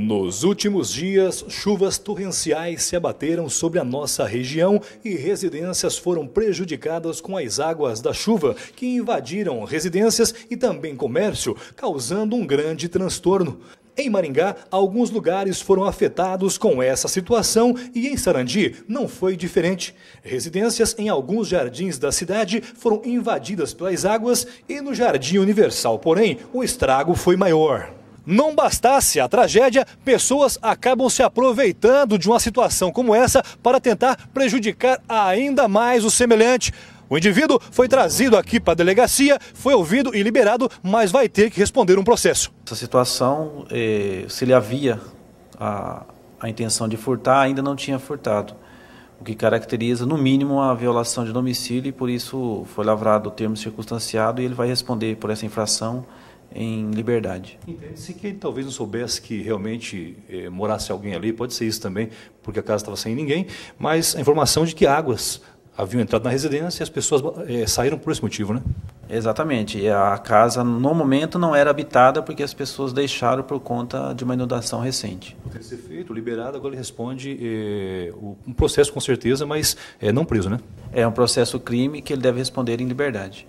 Nos últimos dias, chuvas torrenciais se abateram sobre a nossa região e residências foram prejudicadas com as águas da chuva, que invadiram residências e também comércio, causando um grande transtorno. Em Maringá, alguns lugares foram afetados com essa situação e em Sarandi não foi diferente. Residências em alguns jardins da cidade foram invadidas pelas águas e no Jardim Universal, porém, o estrago foi maior. Não bastasse a tragédia, pessoas acabam se aproveitando de uma situação como essa para tentar prejudicar ainda mais o semelhante. O indivíduo foi trazido aqui para a delegacia, foi ouvido e liberado, mas vai ter que responder um processo. Essa situação, eh, se ele havia a, a intenção de furtar, ainda não tinha furtado, o que caracteriza, no mínimo, a violação de domicílio e por isso foi lavrado o termo circunstanciado e ele vai responder por essa infração em liberdade. Entende-se que ele talvez não soubesse que realmente eh, morasse alguém ali, pode ser isso também, porque a casa estava sem ninguém, mas a informação de que águas haviam entrado na residência e as pessoas eh, saíram por esse motivo, né? Exatamente. E a casa, no momento, não era habitada porque as pessoas deixaram por conta de uma inundação recente. Que ser feito, liberado, agora ele responde eh, um processo com certeza, mas eh, não preso, né? É um processo crime que ele deve responder em liberdade.